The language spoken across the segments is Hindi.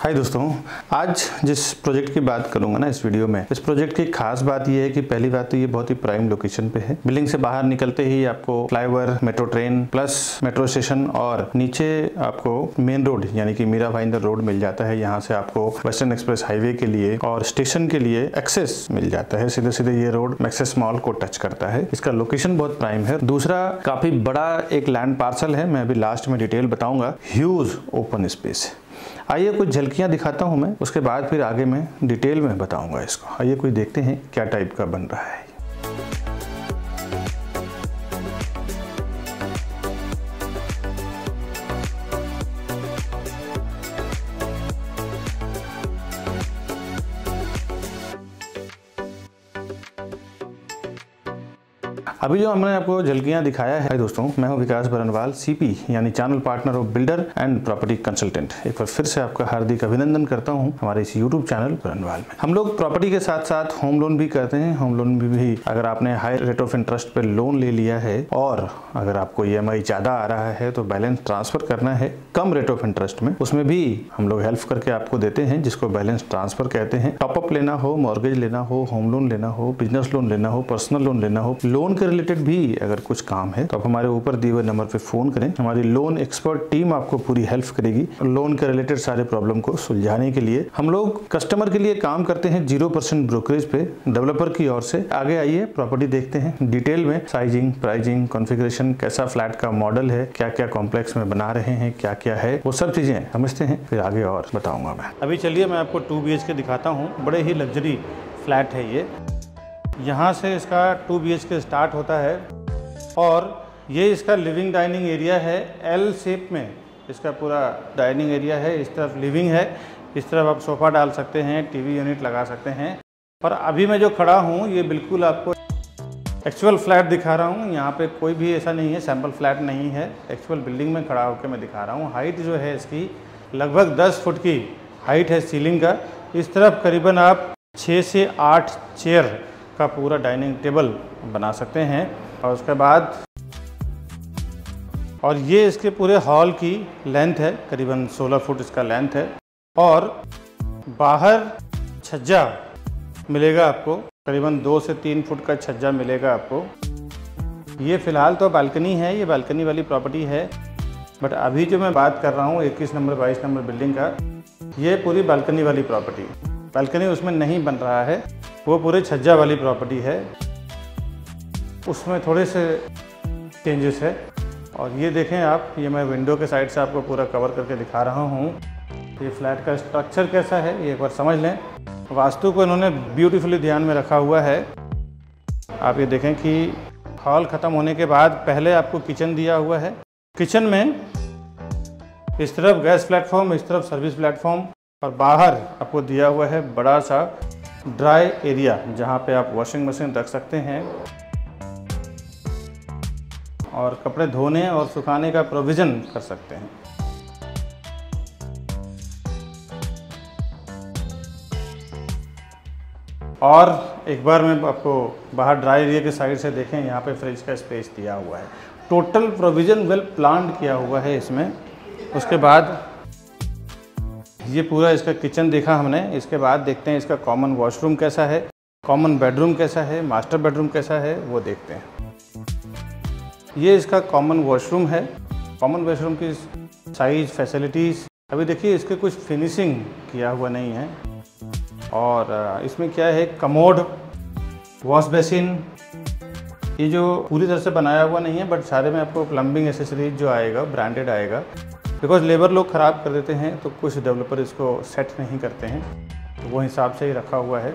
हाय दोस्तों, आज जिस प्रोजेक्ट की बात करूँगा ना इस वीडियो में, इस प्रोजेक्ट की खास बात यह है कि पहली बात तो ये बहुत ही प्राइम लोकेशन पे है। बिल्डिंग से बाहर निकलते ही आपको flyover metro train plus metro station और नीचे आपको मेन रोड यानी कि मीरा भाईंदर रोड मिल जाता है। यहाँ से आपको वेस्टर्न एक्सप्रेस हाईवे के लिए और स्टेशन के लिए एक्सेस मिल जाता है। सीधे सीधे ये रोड मैक्सेस मॉल को टच करता है। इसका लोकेशन बहुत प्राइम है। दूसरा, काफ़ी बड़ा एक लैंड पार्सल है। मैं अभी लास्ट में डिटेल बताऊँगा। ह्यूज ओपन स्पेस आइए कुछ झलकियाँ दिखाता हूँ मैं, उसके बाद फिर आगे मैं डिटेल में बताऊँगा इसको। आइए कोई देखते हैं क्या टाइप का बन रहा है। अभी जो हमने आपको झलकियाँ दिखाया है दोस्तों मैं हूँ Vikas Barnwal C P channel partner of builder and property consultant एक बार फिर से आपका हार्दिक अभिनंदन करता हूँ हमारे इस यूट्यूब चैनल बरनवाल में। हम लोग प्रॉपर्टी के साथ साथ होम लोन भी करते हैं। होम लोन भी, भी अगर आपने हाई रेट ऑफ़ इंटरेस्ट पर लोन ले लिया है और अगर आपको ईएमआई ज़्यादा आ रहा है तो बैलेंस ट्रांसफ़र करना है कम रेट ऑफ़ इंटरेस्ट में। उसमें भी हम लोग हेल्प करके आपको देते हैं जिसको बैलेंस ट्रांसफ़र कहते हैं। टॉपअप लेना हो मॉर्गेज लेना हो होम लोन लेना हो बिज़नेस लोन लेना हो पर्सनल लोन लेना हो लोन के रिलेटेड भी अगर कुछ काम है तो आप हमारे ऊपर दिए हुए नंबर पे फ़ोन करें। हमारी लोन एक्सपर्ट टीम आपको पूरी हेल्प करेगी लोन के रिलेटेड सारे प्रॉब्लम को सुलझाने के लिए। हम लोग कस्टमर के लिए काम करते हैं ज़ीरो परसेंट ब्रोकरेज पे। डेवलपर की ओर से आगे आइए प्रॉपर्टी देखते हैं डिटेल में। साइजिंग प्राइजिंग कॉन्फ़िगरेशन कैसा फ्लैट का मॉडल है क्या क्या कॉम्प्लेक्स में बना रहे हैं क्या क्या है, वो सब चीज़ें समझते हैं। फिर आगे और बताऊँगा मैं। अभी चलिए मैं आपको टू बी दिखाता हूँ। बड़े ही लग्जरी फ्लैट है ये। यहाँ से इसका टू बीएच के स्टार्ट होता है और ये इसका लिविंग डाइनिंग एरिया है एल शेप में इसका पूरा डाइनिंग एरिया है, इस तरफ़ लिविंग है, इस तरफ़ आप सोफ़ा डाल सकते हैं टीवी यूनिट लगा सकते हैं। पर अभी मैं जो खड़ा हूँ, ये बिल्कुल आपको एक्चुअल फ्लैट दिखा रहा हूँ, यहाँ पे कोई भी ऐसा नहीं है सैंपल फ्लैट नहीं है एक्चुअल बिल्डिंग में खड़ा होकर मैं दिखा रहा हूँ। हाइट जो है इसकी लगभग 10 फुट की हाइट है सीलिंग का। इस तरफ़ करीबन आप 6 से 8 चेयर का पूरा डाइनिंग टेबल बना सकते हैं और उसके बाद और ये इसके पूरे हॉल की लेंथ है, करीबन 16 फुट इसका लेंथ है और बाहर छज्जा मिलेगा आपको, करीबन दो से तीन फुट का छज्जा मिलेगा आपको। ये फ़िलहाल तो बालकनी है, ये बालकनी वाली प्रॉपर्टी है, बट अभी जो मैं बात कर रहा हूँ 21 नंबर 22 नंबर बिल्डिंग का, ये पूरी बालकनी वाली प्रॉपर्टी बालकनी उसमें नहीं बन रहा है। वो पूरे छज्जा वाली प्रॉपर्टी है। उसमें थोड़े से चेंजेस है। और ये देखें आप, ये मैं विंडो के साइड से आपको पूरा कवर करके दिखा रहा हूँ। ये फ्लैट का स्ट्रक्चर कैसा है, ये एक बार समझ लें। वास्तु को इन्होंने ब्यूटीफुली ध्यान में रखा हुआ है। आप ये देखें कि हॉल ख़त्म होने के बाद पहले आपको किचन दिया हुआ है। किचन में इस तरफ़ गैस प्लेटफॉर्म इस तरफ़ सर्विस प्लेटफॉर्म और बाहर आपको दिया हुआ है बड़ा सा ड्राई एरिया, जहाँ पे आप वॉशिंग मशीन रख सकते हैं। और कपड़े धोने और सुखाने का प्रोविज़न कर सकते हैं। और एक बार मैं आपको बाहर ड्राई एरिया के साइड से देखें, यहाँ पे फ्रिज का स्पेस दिया हुआ है। टोटल प्रोविज़न वेल प्लान किया हुआ है इसमें। उसके बाद ये पूरा इसका किचन देखा हमने। इसके बाद देखते हैं इसका कॉमन वॉशरूम कैसा है कॉमन बेडरूम कैसा है मास्टर बेडरूम कैसा है, वो देखते हैं। ये इसका कॉमन वॉशरूम है। कॉमन वॉशरूम की साइज़ फैसिलिटीज़ अभी देखिए इसके कुछ फिनिशिंग किया हुआ नहीं है। और इसमें क्या है, कमोड वॉश बेसिन ये जो पूरी तरह से बनाया हुआ नहीं है बट सारे में आपको प्लम्बिंग एसेसरीज जो आएगा ब्रांडेड आएगा। बिकॉज़ लेबर लोग ख़राब कर देते हैं तो कुछ डेवलपर इसको सेट नहीं करते हैं। तो वो हिसाब से ही रखा हुआ है।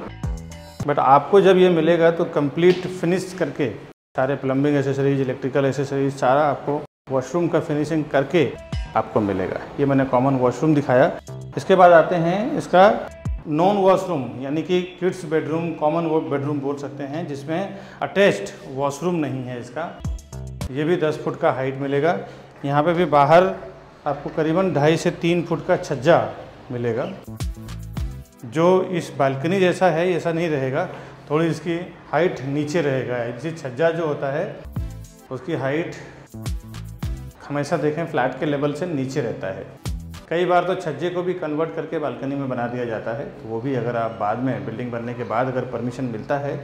बट आपको जब ये मिलेगा तो कंप्लीट फिनिश करके सारे प्लम्बिंग एसेसरीज इलेक्ट्रिकल एसेसरीज सारा आपको वॉशरूम का फिनिशिंग करके आपको मिलेगा। ये मैंने कॉमन वॉशरूम दिखाया। इसके बाद आते हैं इसका नॉन वॉशरूम यानी कि किड्स बेडरूम कॉमन बेडरूम बोल सकते हैं, जिसमें अटैच्ड वॉशरूम नहीं है इसका। ये भी 10 फुट का हाइट मिलेगा। यहाँ पे भी बाहर आपको करीबन ढाई से तीन फुट का छज्जा मिलेगा। जो इस बालकनी जैसा है, ऐसा नहीं रहेगा। थोड़ी इसकी हाइट नीचे रहेगा। जैसे छज्जा जो होता है, उसकी हाइट हमेशा देखें फ्लैट के लेवल से नीचे रहता है। कई बार तो छज्जे को भी कन्वर्ट करके बालकनी में बना दिया जाता है। तो वो भी अगर आप बाद में बिल्डिंग बनने के बाद अगर परमिशन मिलता है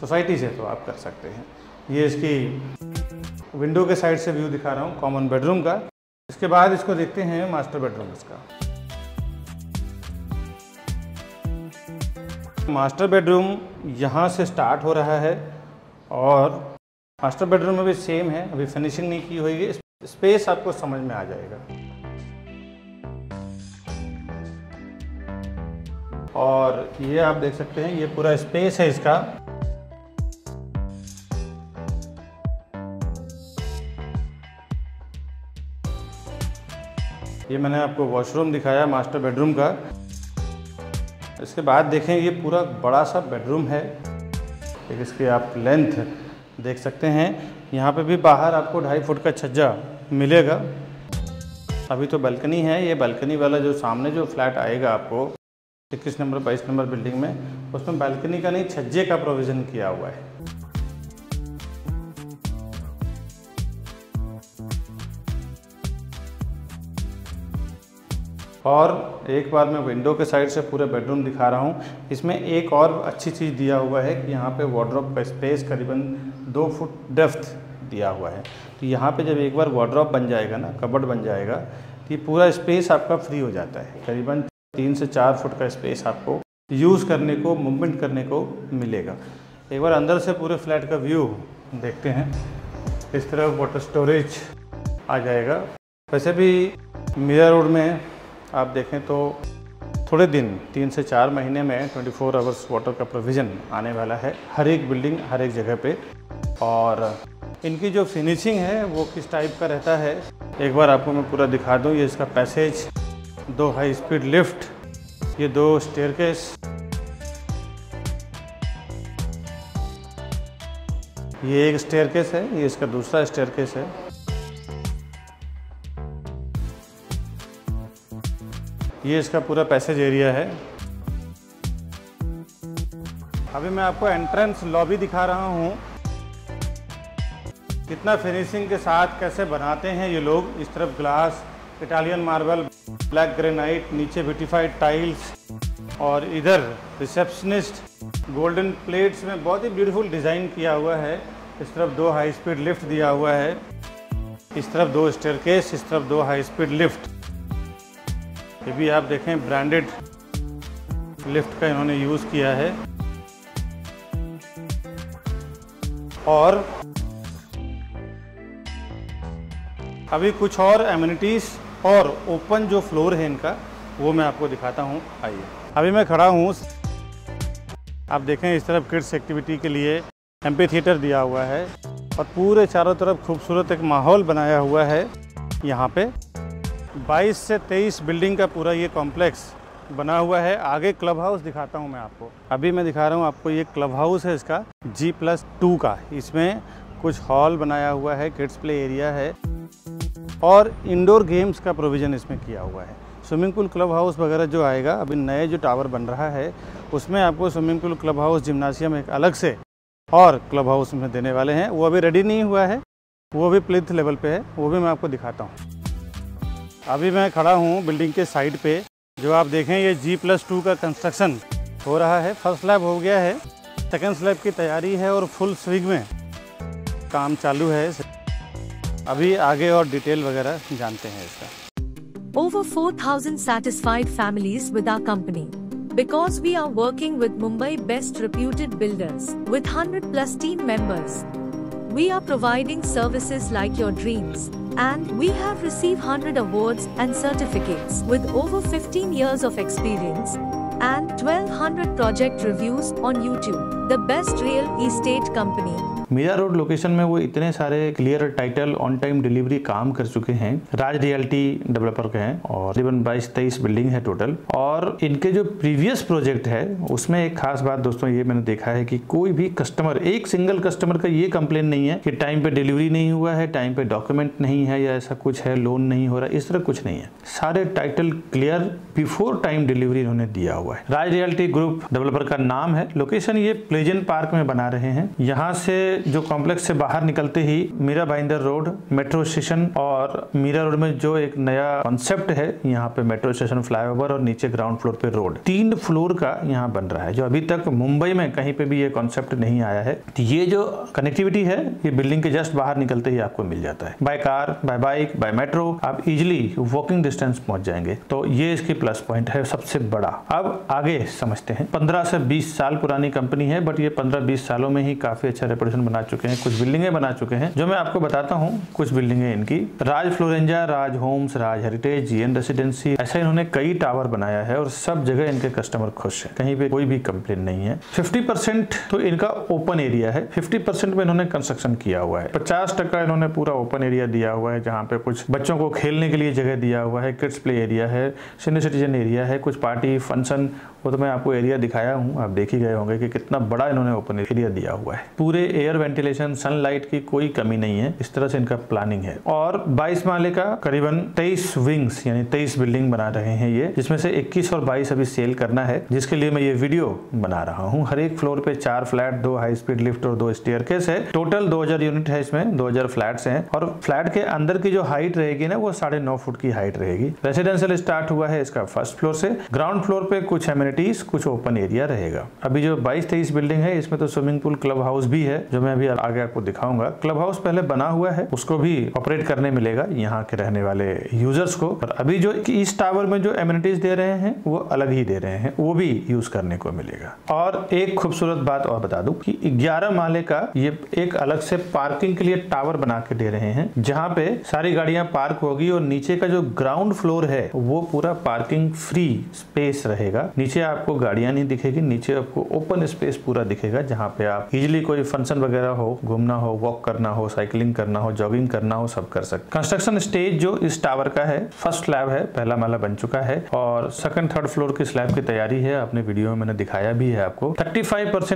सोसाइटी से तो आप कर सकते हैं। ये इसकी विंडो के साइड से व्यू दिखा रहा हूँ कॉमन बेडरूम का। इसके बाद इसको देखते हैं मास्टर बेडरूम इसका। मास्टर बेडरूम यहाँ से स्टार्ट हो रहा है और मास्टर बेडरूम में भी सेम है, अभी फिनिशिंग नहीं की हुई है स्पेस आपको समझ में आ जाएगा। और ये आप देख सकते हैं, ये पूरा स्पेस है इसका। ये मैंने आपको वॉशरूम दिखाया मास्टर बेडरूम का। इसके बाद देखें, ये पूरा बड़ा सा बेडरूम है। एक इसकी आप लेंथ देख सकते हैं। यहाँ पे भी बाहर आपको ढाई फुट का छज्जा मिलेगा। अभी तो बालकनी है। ये बालकनी वाला जो सामने जो फ्लैट आएगा आपको, इक्कीस नंबर बाईस नंबर बिल्डिंग में, उसमें बालकनी का नहीं, छज्जे का प्रोविज़न किया हुआ है। और एक बार मैं विंडो के साइड से पूरे बेडरूम दिखा रहा हूँ। इसमें एक और अच्छी चीज़ दिया हुआ है कि यहाँ पे वार्ड्रॉप का स्पेस करीबन दो फुट डेफ्थ दिया हुआ है। तो यहाँ पे जब एक बार वार्ड्रॉप बन जाएगा ना कबर्ड बन जाएगा तो ये पूरा स्पेस आपका फ्री हो जाता है। करीबन तीन से चार फुट का स्पेस आपको यूज़ करने को मूवमेंट करने को मिलेगा। एक बार अंदर से पूरे फ्लैट का व्यू देखते हैं। इस तरह वाटर स्टोरेज आ जाएगा। वैसे भी मीरा रोड में आप देखें तो थोड़े दिन, तीन से चार महीने में 24 फोर आवर्स वाटर का प्रोविज़न आने वाला है हर एक बिल्डिंग हर एक जगह पे। और इनकी जो फिनिशिंग है, वो किस टाइप का रहता है, एक बार आपको मैं पूरा दिखा दूँ। ये इसका पैसेज दो हाई स्पीड लिफ्ट ये दो स्टेयरकेस ये एक स्टेयरकेस है, ये इसका दूसरा स्टेयरकेस है। ये इसका पूरा पैसेज एरिया है। अभी मैं आपको एंट्रेंस लॉबी दिखा रहा हूँ। कितना फिनिशिंग के साथ कैसे बनाते हैं ये लोग। इस तरफ़ glass Italian marble black granite नीचे ब्यूटिफाइड टाइल्स और इधर रिसेप्शनिस्ट गोल्डन प्लेट्स में बहुत ही ब्यूटीफुल डिज़ाइन किया हुआ है। इस तरफ़ दो हाई स्पीड लिफ्ट दिया हुआ है। इस तरफ़ दो स्टेयरकेस इस तरफ़ दो हाई स्पीड लिफ्ट ये भी आप देखें ब्रांडेड लिफ्ट का इन्होंने यूज़ किया है। और अभी कुछ और एम्यूनिटीज़ और ओपन जो फ्लोर है इनका, वो मैं आपको दिखाता हूँ। आइए। अभी मैं खड़ा हूँ। आप देखें, इस तरफ़ किड्स एक्टिविटी के लिए एम्पी थिएटर दिया हुआ है और पूरे चारों तरफ़ खूबसूरत एक माहौल बनाया हुआ है यहाँ पे। 22 से 23 बिल्डिंग का पूरा ये कॉम्प्लेक्स बना हुआ है। आगे क्लब हाउस दिखाता हूँ मैं आपको। अभी मैं दिखा रहा हूँ आपको ये क्लब हाउस है इसका, जी प्लस टू का। इसमें कुछ हॉल बनाया हुआ है, किड्स प्ले एरिया है और इंडोर गेम्स का प्रोविज़न इसमें किया हुआ है। स्विमिंग पूल क्लब हाउस वगैरह जो आएगा, अभी नए जो टावर बन रहा है, उसमें आपको swimming pool club house gymnasium एक अलग से और क्लब हाउस में देने वाले हैं। वो अभी रेडी नहीं हुआ है, वो भी प्लिथ लेवल पे है, वो भी मैं आपको दिखाता हूँ। अभी मैं खड़ा हूँ बिल्डिंग के साइड पे जो आप देखें ये जी प्लस टू का कंस्ट्रक्शन हो रहा है फ़र्स्ट स्लैब हो गया है सेकेंड स्लैब की तैयारी है और फुल स्विंग में काम चालू है अभी आगे और डिटेल वगैरह जानते हैं इसका Over 4,000 satisfied families with our company. Because we are working with Mumbai best reputed builders with 100 plus team members. We are providing services like your dreams. And we have received 100 awards and certificates with over 15 years of experience and 1200 project reviews on YouTube. The best real estate company Mira road location में वो इतने सारे clear title on time delivery काम कर चुके हैं। राज रियल्टी डेवलपर के हैं और तकरीबन बाईस तेईस बिल्डिंग है टोटल और इनके जो प्रीवियस प्रोजेक्ट है, उसमें एक खास बात दोस्तों ये मैंने देखा है कि कोई भी कस्टमर एक सिंगल कस्टमर का ये कंप्लेन नहीं है कि टाइम पे डिलीवरी नहीं हुआ है टाइम पे डॉक्यूमेंट नहीं है या ऐसा कुछ है लोन नहीं हो रहा, इस तरह कुछ नहीं है। सारे title clear before time delivery इन्होंने दिया हुआ है। राज रियल्टी ग्रुप डेवलपर का नाम है। लोकेशन ये प्लेजेंट पार्क में बना रहे हैं। यहाँ से जो कॉम्प्लेक्स से बाहर निकलते ही Mira Bhayandar road metro station और मीरा रोड में जो एक नया कॉन्सेप्ट है, यहाँ पे मेट्रो स्टेशन फ्लाईओवर और नीचे ग्राउंड फ्लोर पे रोड तीन फ्लोर का यहाँ बन रहा है, जो अभी तक मुंबई में कहीं पे भी ये कॉन्सेप्ट नहीं आया है। तो ये जो कनेक्टिविटी है, ये बिल्डिंग के जस्ट बाहर निकलते ही आपको मिल जाता है। By car by bike by metro आप इजिली वॉकिंग डिस्टेंस पहुँच जाएँगे। तो ये इसकी प्लस पॉइंट है सबसे बड़ा। अब आगे समझते हैं। पंद्रह से बीस साल पुरानी कंपनी है बट ये पंद्रह बीस सालों में ही काफ़ी अच्छा रेपुटेशन बना चुके हैं, कुछ बिल्डिंगे बना चुके हैं, जो मैं आपको बताता हूँ, कुछ बिल्डिंगे इनकी। Raj Florenza, Raj Homes, Raj Heritage, GN Residency, ऐसा इन्होंने कई टावर बनाया है और सब जगह इनके कस्टमर खुश है। कहीं पे कोई भी कंप्लेन नहीं है। फिफ्टी तो इनका ओपन एरिया है। फिफ्टी में इन्होंने कंस्ट्रक्शन किया हुआ है। पचास इन्होंने पूरा ओपन एरिया दिया हुआ है, जहाँ पे कुछ बच्चों को खेलने के लिए जगह दिया हुआ है। किड्स प्ले एरिया है, सीनियर सिटीजन एरिया है, कुछ पार्टी, फ़ंक्शन, वो तो मैं आपको एरिया दिखाया हूँ, आप देख ही गए होंगे कि कितना बड़ा इन्होंने ओपन एरिया दिया हुआ है। पूरे एयर वेंटिलेशन सनलाइट की कोई कमी नहीं है। इस तरह से इनका प्लानिंग है। और 22 माले का करीबन 23 विंग्स यानी 23 बिल्डिंग बना रहे हैं ये, जिसमें से 21 और 22 अभी सेल करना है। जिसके लिए मैं ये वीडियो बना रहा हूँ। हर एक फ्लोर पे चार फ्लैट दो हाई स्पीड लिफ्ट और दो स्टेयर है। टोटल दो यूनिट है इसमें, दो फ्लैट है। और फ्लैट के अंदर की जो हाइट रहेगी ना, वो साढ़े नौ फुट की हाइट रहेगी। रेसिडेंशियल स्टार्ट हुआ है इसका फ़र्स्ट फ्लोर से। ग्राउंड फ्लोर पे कुछ एम्यूनिटीज कुछ ओपन एरिया रहेगा। अभी जो बाईस तेईस बिल्डिंग है, इसमें तो स्विमिंग पूल क्लब हाउस भी है, जो मैं अभी आगे आपको दिखाऊँगा। क्लब हाउस पहले बना हुआ है, उसको भी ऑपरेट करने मिलेगा यहाँ के रहने वाले यूज़र्स को। और अभी जो इस टावर में जो एम्यूनिटीज दे रहे हैं, वो अलग ही दे रहे हैं, वो भी यूज़ करने को मिलेगा। और एक खूबसूरत बात और बता दूँ कि 11 माले का ये एक अलग से पार्किंग के लिए टावर बना के दे रहे हैं, जहाँ पे सारी गाड़ियाँ पार्क होगी और नीचे का जो ग्राउंड फ्लोर है, वो पूरा पार्किंग फ्री स्पेस रहेगा। नीचे आपको गाड़ियाँ नहीं दिखेगी, नीचे आपको ओपन स्पेस पूरा दिखेगा, जहाँ पे आप इजिली कोई फ़ंक्शन वगैरह हो, घूमना हो वॉक करना हो साइकिलिंग करना हो जॉगिंग करना हो, सब कर सकते कंस्ट्रक्शन स्टेज जो इस टावर का है फ़र्स्ट स्लैब है, पहला माला बन चुका है और सेकंड थर्ड फ्लोर की स्लैब की तैयारी है अपने वीडियो में मैंने दिखाया भी है आपको। थर्टी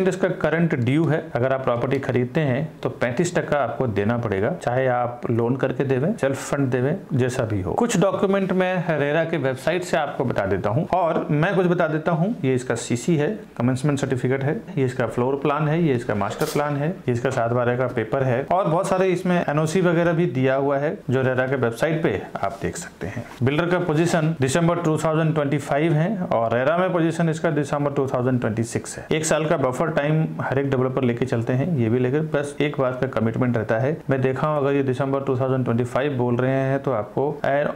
इसका करंट ड्यू है। अगर आप प्रॉपर्टी खरीदते हैं तो पैंतीस टका आपको देना पड़ेगा। चाहे आप लोन करके देवे सेल्फ फंड देवे, जैसा भी हो। कुछ डॉक्यूमेंट में रेरा के वेबसाइट से आपको बता देता हूँ। और मैं कुछ बता देता हूँ, ये इसका सीसी है कमेंसमेंट सर्टिफिकेट है, ये इसका फ्लोर प्लान है, ये इसका मास्टर प्लान है इसका सात बारह का पेपर है और बहुत सारे इसमें एनओसी वगैरह भी दिया हुआ है, जो रेरा के वेबसाइट पे आप देख सकते हैं। बिल्डर का पोजीशन दिसंबर 2025 है और रेरा में पोजीशन इसका दिसंबर 2026 है। एक साल का बफर टाइम हर एक डेवलपर लेके चलते हैं, ये भी लेकर बस एक बात का कमिटमेंट रहता है। मैं देखा हूँ, अगर ये दिसंबर 2025 बोल रहे हैं तो आपको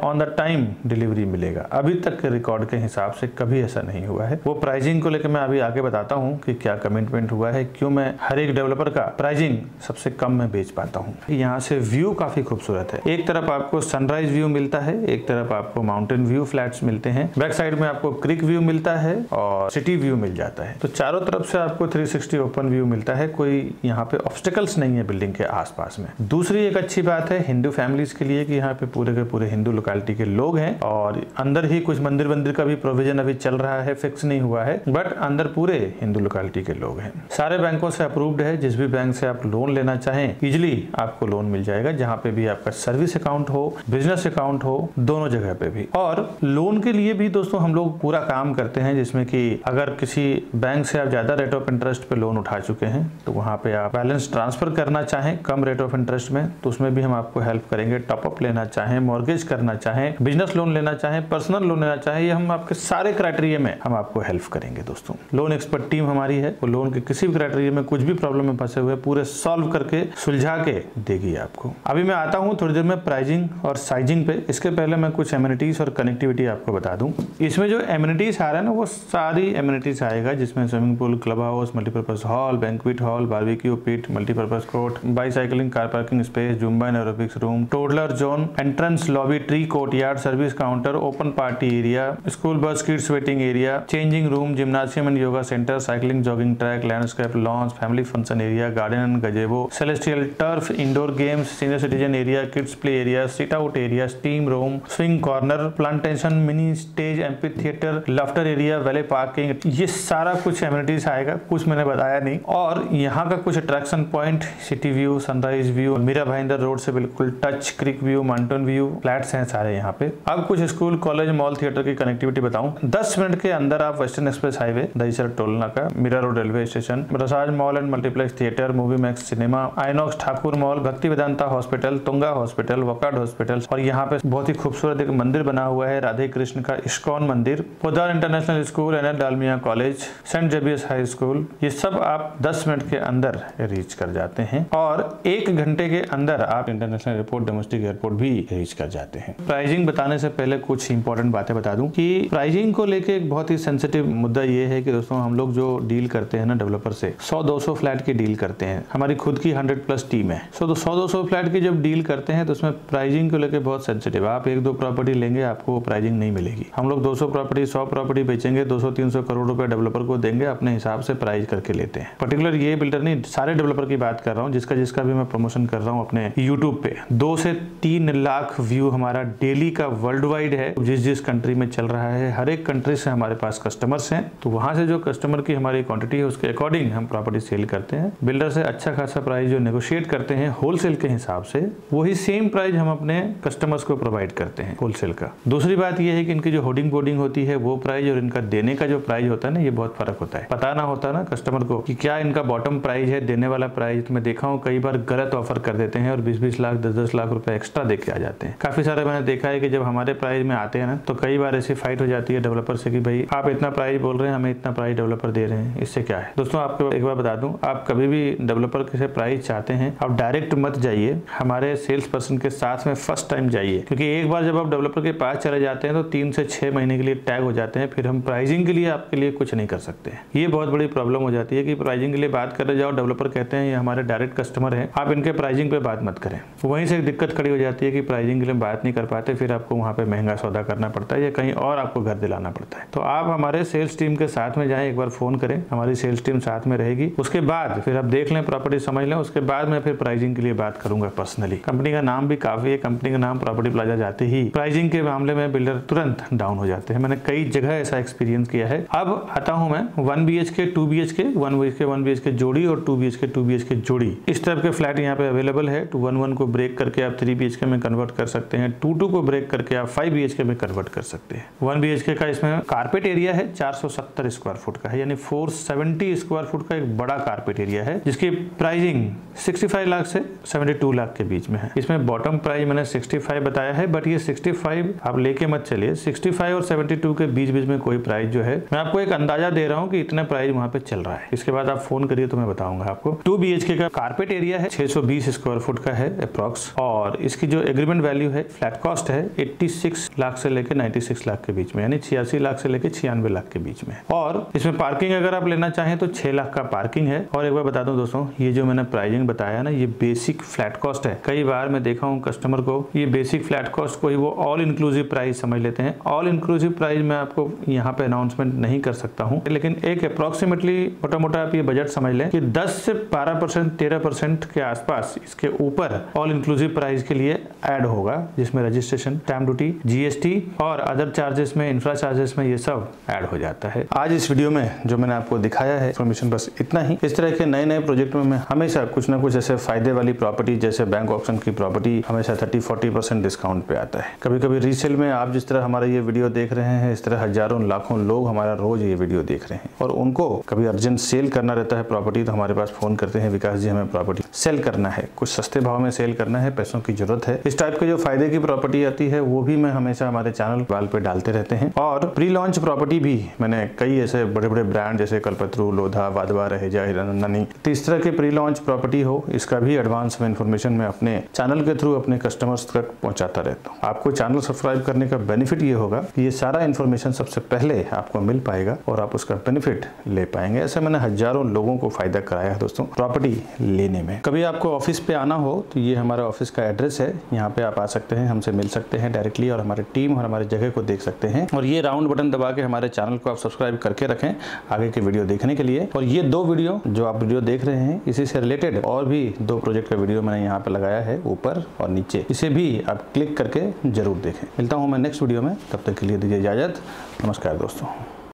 ऑन द टाइम डिलीवरी मिलेगा। अभी तक के रिकॉर्ड के हिसाब से कभी ऐसा नहीं हुआ है। वो प्राइजिंग को लेकर मैं अभी आगे बताता हूँ कि क्या कमिटमेंट हुआ है, क्यों मैं हर एक डेवलपर का प्राइजिंग सबसे कम में बेच पाता हूँ। यहाँ से व्यू काफ़ी खूबसूरत है। एक तरफ़ आपको सनराइज व्यू मिलता है, एक तरफ़ आपको माउंटेन व्यू फ्लैट्स मिलते हैं। बैक साइड में आपको क्रिक व्यू मिलता है और सिटी व्यू मिल जाता है। तो चारों तरफ़ से आपको 360 ओपन व्यू मिलता है। कोई यहाँ पे ऑब्स्टिकल्स नहीं है बिल्डिंग के आसपास में। दूसरी एक अच्छी बात है हिंदू फैमिलीज़ के लिए कि यहाँ पे पूरे के पूरे हिंदू लोकेलिटी के लोग हैं और अंदर ही कुछ मंदिर वंदिर का भी प्रोविज़न अभी चल रहा है फिक्स नहीं हुआ है बट अंदर पूरे हिंदू लोकेलिटी के लोग हैं। सारे बैंकों से अप्रूव्ड है, जिस भी बैंक से आप लोन लेना चाहें इजिली आपको लोन मिल जाएगा, जहाँ पे भी आपका सर्विस अकाउंट हो बिज़नेस अकाउंट हो, दोनों जगह पे भी। और लोन के लिए भी दोस्तों, हम लोग पूरा काम करते हैं, जिसमें कि अगर किसी बैंक से आप ज़्यादा रेट ऑफ़ इंटरेस्ट पे लोन उठा चुके हैं तो वहाँ पे आप बैलेंस ट्रांसफ़र करना चाहें, कम रेट ऑफ़ इंटरेस्ट में तो उसमें भी हम आपको हेल्प करेंगे। टॉपअप लेना चाहें मॉर्गेज करना चाहें बिज़नेस लोन लेना चाहें पर्सनल लोन लेना चाहें, ये हम आपके सारे क्राइटेरिया में हम आपको हेल्प करेंगे दोस्तों। लोन एक्सपर्ट टीम हमारी है, वो लोन के किसी भी क्राइटेरिया में कुछ भी प्रॉब्लम में फंसे हुए पूरे सॉल्व करके सुलझा के देगी आपको। अभी मैं आता हूँ थोड़ी देर में प्राइजिंग और साइजिंग पे। इसके पहले मैं कुछ एम्यूनिटीज और कनेक्टिविटी आपको बता दूँ। इसमें जो एम्यूनिटीज आ रहा है ना, वो सारी एम्यूनिटीज आएगा, जिसमें swimming pool club house multipurpose hall banquet hall barbecue pit multipurpose court bicycling car parking space Zumba and aerobics room toddler zone entrance lobby tree courtyard service counter open party area school bus kids waiting area changing room gymnasium and yoga centre cycling jogging track landscape lawns family function area garden and gazebo celestial turf indoor games senior citizen area kids play area sit out area steam room swing corner plantation mini stage amphitheatre laughter area valet parking ये सारा कुछ एम्यूनिटीज आएगा, कुछ मैंने बताया नहीं। और यहाँ का कुछ attraction point city view sunrise view Mira Bhayandar road से बिल्कुल touch creek view mountain view flats हैं सारे यहाँ पे। अब कुछ स्कूल कॉलेज मॉल थिएटर की कनेक्टिविटी बताऊँ। 10 मिनट के अंदर आप वेस्टर्न एक्सप्रेस हाईवे दहीसर टोलना का Mira road railway station Rassaz mall and multiplex theatre Movie Max cinema INOX Thakur mall Bhakti Vedanta hospital Tunga hospital Wockhardt hospital और यहाँ पे बहुत ही खूबसूरत एक मंदिर बना हुआ है, राधे कृष्ण का इस्कॉन मंदिर Podar international school N Dalmia college saint Xavier's high school ये सब आप 10 मिनट के अंदर रीच कर जाते हैं और एक घंटे के अंदर आप इंटरनेशनल एयरपोर्ट डोमेस्टिक एयरपोर्ट भी रीच कर जाते हैं। प्राइजिंग बताने से पहले कुछ इंपॉर्टेंट बातें बता दूँ कि प्राइजिंग को लेके एक बहुत ही सेंसिटिव मुद्दा ये है कि दोस्तों, हम लोग जो डील करते हैं ना डेवलपर से 100-200 फ्लैट की डील करते हैं। हमारी खुद की 100 प्लस टीम है। सो तो 100-200 फ्लैट की जब डील करते हैं तो उसमें प्राइसिंग को लेकर बहुत सेंसिटिव आप एक दो प्रॉपर्टी लेंगे, आपको प्राइसिंग नहीं मिलेगी। हम लोग 200 प्रॉपर्टी 100 प्रॉपर्टी बेचेंगे 200-300 करोड़ रुपए डेवलपर को देंगे, अपने हिसाब से प्राइस करके लेते हैं। पर्टिकुलर ये बिल्डर नहीं, सारे डेवलपर की बात कर रहा हूँ, जिसका जिसका भी मैं प्रमोशन कर रहा हूँ अपने यूट्यूब पे। दो से तीन लाख व्यू हमारा डेली का वर्ल्ड वाइड है। जिस जिस कंट्री में चल रहा है, हर एक कंट्री से हमारे पास कस्टमर्स हैं। तो वहाँ से जो कस्टमर की हमारी क्वांटिटी है, उसके अकॉर्डिंग हम प्रॉपर्टी सेल करते हैं। बिल्डर से अच्छा खासा प्राइस जो नेगोशिएट करते हैं होलसेल के हिसाब से, वही सेम प्राइस हम अपने कस्टमर्स को प्रोवाइड करते हैं होलसेल का। दूसरी बात यह है कि इनकी जो होर्डिंग बोर्डिंग होती है, वो प्राइस और इनका देने का जो प्राइस होता है ना, ये बहुत फ़र्क होता है। पता ना होता ना कस्टमर को कि क्या इनका बॉटम प्राइस है, देने वाला प्राइस तो मैं देखा हूँ कई बार गलत ऑफ़र कर देते हैं और बीस बीस लाख दस दस लाख रुपए एक्स्ट्रा दे के आ जाते हैं। काफ़ी सारे मैंने देखा है कि जब हमारे प्राइस में आते हैं ना तो कई बार ऐसी फाइट हो जाती है डेवलपर से कि भाई, आप इतना प्राइस बोल रहे हैं, हमें इतना प्राइस डेवलपर दे रहे हैं, इससे क्या है? दोस्तों, आपको एक बार बता दूँ, आप कभी भी डेवलपर से प्राइस चाहते हैं, आप डायरेक्ट मत जाइए। हमारे सेल्स पर्सन के साथ में फ़र्स्ट टाइम जाइए। क्योंकि एक बार जब आप डेवलपर के पास चले जाते हैं तो तीन से छह महीने के लिए टैग हो जाते हैं, फिर हम प्राइजिंग के लिए आपके लिए कुछ नहीं कर सकते ये बहुत बड़ी प्रॉब्लम हो जाती है कि प्राइसिंग के लिए बात कर जाओ डेवलपर कहते हैं, ये हमारे डायरेक्ट कस्टमर है। आप इनके प्राइजिंग पे बात मत करें। वहीं से दिक्कत खड़ी हो जाती है कि प्राइजिंग के लिए बात नहीं कर पाते, फिर आपको वहाँ पे महँगा सौदा करना पड़ता है या कहीं और आपको घर दिलाना पड़ता है। तो आप हमारे सेल्स टीम के साथ में जाएँ, एक बार फ़ोन करें। हमारी सेल्स टीम साथ में रहेगी। उसके बाद फिर आप देख लें प्रॉपर्टी समझ लें, उसके बाद मैं फिर प्राइसिंग के लिए बात करूँगा पर्सनली कंपनी का नाम भी काफ़ी है कंपनी का नाम प्रॉपर्टी प्लाजा जाते ही प्राइसिंग के मामले में बिल्डर तुरंत डाउन हो जाते हैं। मैंने कई जगह ऐसा एक्सपीरियंस किया है। अब आता हूँ मैं one B H K two B H K one B H K one B H K जोड़ी और two B H K two B H K जोड़ी। इस टाइप के फ्लैट यहाँ पे अवेलेबल है। टू वन वन को ब्रेक करके आप थ्री बी एच के में कन्वर्ट कर सकते हैं। टू टू को ब्रेक करके आप फाइव बी एच के में कन्वर्ट कर सकते हैं। वन बी एच के का इसमें कारपेट एरिया है 470 स्क्वायर फुट का है। यानी 470 स्क्वायर फुट का एक बड़ा कारपेट एरिया है जिसकी प्राइसिंग 65 लाख से 72 लाख के बीच में है। इसमें बॉटम प्राइस मैंने 65 बताया है बट ये 65 आप लेके मत चलिए। 65 और 72 के बीच बीच में कोई प्राइस जो है, मैं आपको एक अंदाज़ा दे रहा हूँ कि इतना प्राइस वहाँ पे चल रहा है। इसके बाद आप फ़ोन करिए तो मैं बताऊँगा आपको। टू बी का कारपेट एरिया है, छह सौ बीस स्क्वायर फुट का है अप्रॉक्स और इसकी जो एग्रीमेंट वैल्यू है फ्लैट कॉस्ट है एट्टी लाख से लेकर नाइन्टी लाख के बीच में, यानी छियासी लाख से लेकर छियानवे लाख के बीच में और इसमें पार्किंग अगर आप लेना चाहें तो छह लाख का पार्किंग है। और एक बार बता दूँ दोस्तों, ये जो मैंने प्राइसिंग बताया ना, ये बेसिक फ्लैट कॉस्ट है। कई बार मैं देखा हूँ कस्टमर को, ये बेसिक फ्लैट कॉस्ट को ही वो ऑल इंक्लूसिव प्राइस समझ लेते हैं। ऑल इंक्लूसिव प्राइस मैं आपको यहाँ पे अनाउंसमेंट नहीं कर सकता हूँ। लेकिन एक अप्रोक्सीमेटली मोटा मोटा आप ये बजट समझ लें कि 10 से 12 परसेंट, तेरह परसेंट के आसपास इसके ऊपर ऑल इंक्लूसिव प्राइस के लिए ऐड होगा, जिसमें रजिस्ट्रेशन स्टैम्प ड्यूटी जीएसटी और अदर चार्जेस में इंफ्रा चार्जेस में ये सब एड हो जाता है। आज इस वीडियो में जो मैंने आपको दिखाया है इन्फॉर्मेशन बस इतना ही। इस तरह के नए नए प्रोजेक्ट में मैं हमेशा कुछ ना कुछ ऐसे फ़ायदे वाली प्रॉपर्टी जैसे बैंक ऑप्शन की प्रॉपर्टी हमेशा थर्टी फोर्टी परसेंट डिस्काउंट पे आता है। कभी कभी रीसेल में आप जिस तरह हमारा ये वीडियो देख रहे हैं, इस तरह हज़ारों, लाखों लोग हमारा रोज ये वीडियो देख रहे हैं। और उनको कभी अर्जेंट सेल करना रहता है प्रॉपर्टी तो हमारे पास फ़ोन करते हैं, विकास जी, हमें प्रॉपर्टी सेल करना है। कुछ सस्ते भाव में सेल करना है, पैसों की ज़रूरत है। इस टाइप के जो फ़ायदे की प्रॉपर्टी आती है, वो भी मैं हमेशा हमारे चैनल वाल पे डालते रहते हैं। और प्री लॉन्च प्रॉपर्टी भी मैंने कई ऐसे बड़े बड़े ब्रांड जैसे कल्पत्रु, लोधा वादवा रहेजा हिरनंदनी तो तरह के प्री लॉन्च प्रॉपर्टी हो, इसका भी एडवांस में इन्फॉर्मेशन मैं अपने चैनल के थ्रू अपने कस्टमर्स तक पहुंचाता रहता हूँ। आपको चैनल सब्सक्राइब करने का बेनिफिट ये होगा कि ये सारा इन्फॉर्मेशन सबसे पहले आपको मिल पाएगा और आप उसका बेनिफिट ले पाएँगे। ऐसे मैंने हज़ारों लोगों को फ़ायदा कराया है दोस्तों प्रॉपर्टी लेने में। कभी आपको ऑफ़िस पे आना हो तो ये हमारा ऑफ़िस का एड्रेस है। यहाँ पे आप आ सकते हैं, हमसे मिल सकते हैं डायरेक्टली और हमारी टीम और हमारे जगह को देख सकते हैं। और ये राउंड बटन दबा के हमारे चैनल को आप सब्सक्राइब करके रखें आगे के वीडियो देखने के लिए। और ये दो वीडियो जो आप वीडियो देख रहे हैं, इसी से रिलेटेड और भी दो प्रोजेक्ट का वीडियो मैंने यहाँ पे लगाया है, ऊपर और नीचे। इसे भी आप क्लिक करके ज़रूर देखें। मिलता हूँ मैं नेक्स्ट वीडियो में, तब तक के लिए दीजिए इजाज़त। नमस्कार दोस्तों।